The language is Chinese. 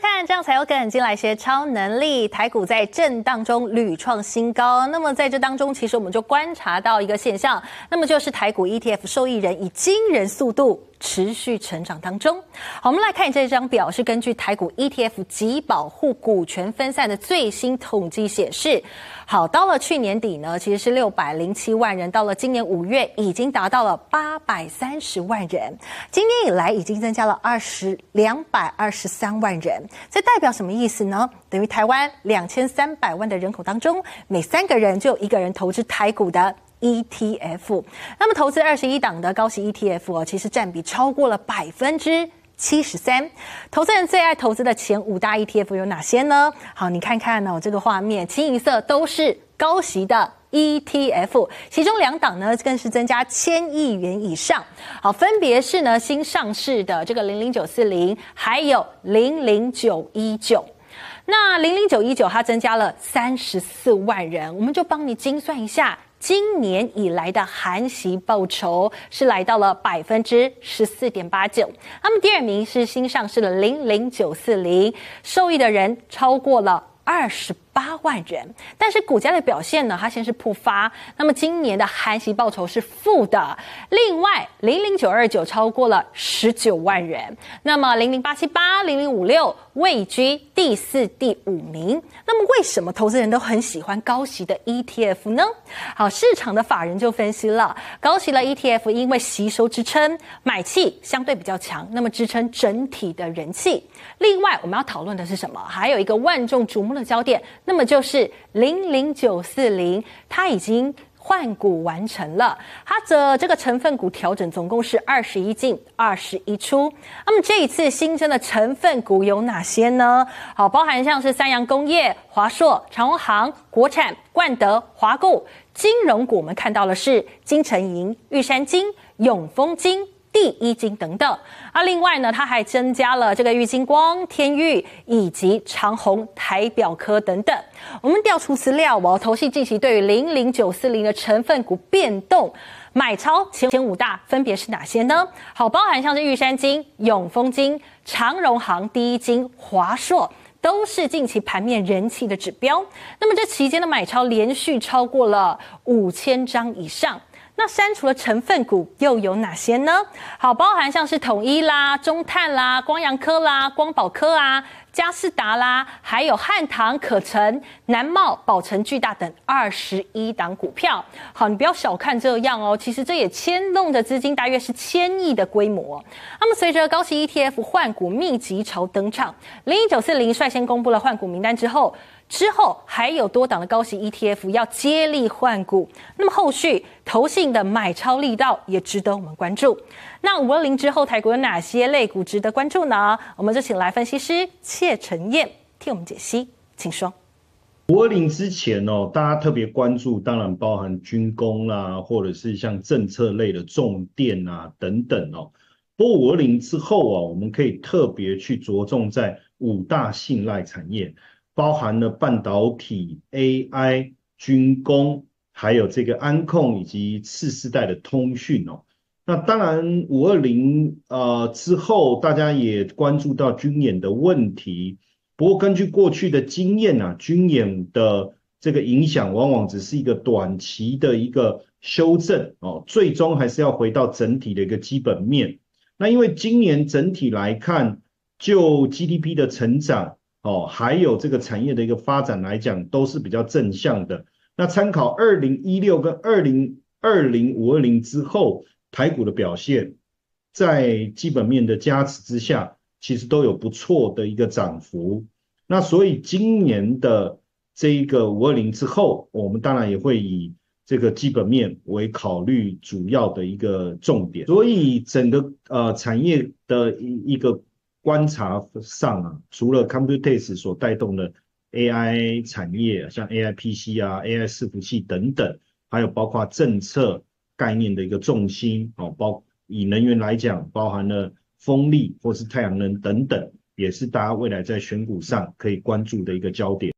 看，这样才有梗。进来些超能力，台股在震荡中屡创新高。那么在这当中，其实我们就观察到一个现象，那么就是台股 ETF 受益人以惊人速度。持续成长当中。好，我们来看这张表，是根据台股 ETF 及保护股权分散的最新统计显示。好，到了去年底呢，其实是六百零七万人，到了今年五月已经达到了八百三十万人。今年以来已经增加了二十两百二十三万人。这代表什么意思呢？等于台湾两千三百万的人口当中，每三个人就有一个人投资台股的。ETF，那么投资二十一档的高息 ETF 哦，其实占比超过了百分之七十三。投资人最爱投资的前五大 ETF 有哪些呢？好，你看看呢，这个画面清一色都是高息的 ETF，其中两档呢更是增加千亿元以上。好，分别是呢新上市的这个零零九四零，还有零零九一九。那零零九一九它增加了三十四万人，我们就帮你精算一下。今年以来的含息报酬是来到了百分之十四点八九，那么第二名是新上市的零零九四零，受益的人超过了二十。八万人，但是股价的表现呢？它先是破发，那么今年的韩息报酬是负的。另外，零零九二九超过了十九万人，那么零零八七八、零零五六位居第四、第五名。那么为什么投资人都很喜欢高息的 ETF 呢？好，市场的法人就分析了，高息的 ETF 因为吸收支撑，买气相对比较强，那么支撑整体的人气。另外，我们要讨论的是什么？还有一个万众瞩目的焦点。那么就是零零九四零，它已经换股完成了，它的这个成分股调整总共是二十一进二十一出。那么这一次新增的成分股有哪些呢？好，包含像是三洋工业、华硕、长虹航、国产、冠德、华固。金融股我们看到的是金城银、玉山金、永丰金。第一金等等，啊，另外呢，它还增加了这个玉金光、天域以及长虹、台表科等等。我们调出资料哦，投信近期对于零零九四零的成分股变动买超前前五大分别是哪些呢？好，包含像是玉山金、永丰金、长荣行、第一金、华硕，都是近期盘面人气的指标。那么这期间的买超连续超过了五千张以上。那删除了成分股又有哪些呢？好，包含像是统一啦、中碳啦、光阳科啦、光宝科啊、嘉士达啦，还有汉唐、可成、南茂、宝成、巨大等二十一档股票。好，你不要小看这样哦，其实这也牵动的资金大约是千亿的规模。那么随着高息 ETF 换股密集潮登场，零一九四零率先公布了换股名单之后。之后还有多档的高息 ETF 要接力换股，那么后续投信的买超力道也值得我们关注。那五二零之后，台股有哪些类股值得关注呢？我们就请来分析师谢晨燕替我们解析，请说。五二零之前哦，大家特别关注，当然包含军工啦，或者是像政策类的重电啊等等哦。不过五二零之后啊，我们可以特别去着重在五大信赖产业。包含了半导体、AI、军工，还有这个安控以及次世代的通讯哦。那当然，五二零呃之后，大家也关注到军演的问题。不过，根据过去的经验啊，军演的这个影响往往只是一个短期的一个修正哦，最终还是要回到整体的一个基本面。那因为今年整体来看，就 GDP 的成长。哦，还有这个产业的一个发展来讲，都是比较正向的。那参考二零一六跟二零二零五二零之后台股的表现，在基本面的加持之下，其实都有不错的一个涨幅。那所以今年的这一个五二零之后，我们当然也会以这个基本面为考虑主要的一个重点。所以整个呃产业的一一个。观察上啊，除了 Computex 所带动的 AI 产业，像 AI PC 啊、AI 伺服器等等，还有包括政策概念的一个重心哦，包以能源来讲，包含了风力或是太阳能等等，也是大家未来在选股上可以关注的一个焦点。